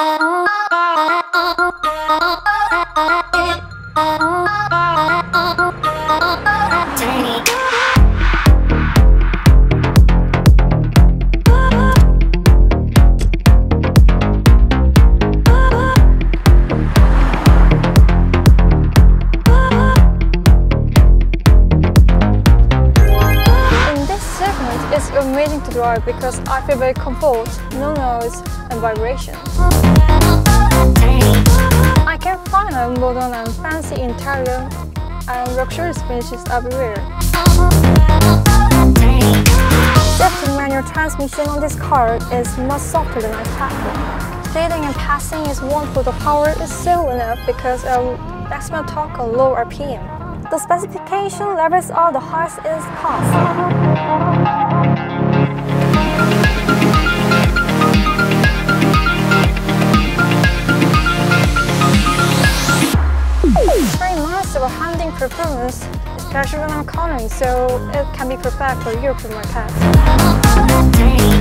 In amazing to drive because I feel very comfort, no noise and vibration. I can find a modern and fancy interior and luxurious finishes everywhere. Shifting manual transmission on this car is much softer than my platform. Speeding and passing is wonderful. The power is still enough because of maximum torque on low RPM. The specification levels are the highest is possible. Nice a handling performance, especially when I'm so it can be perfect for European market.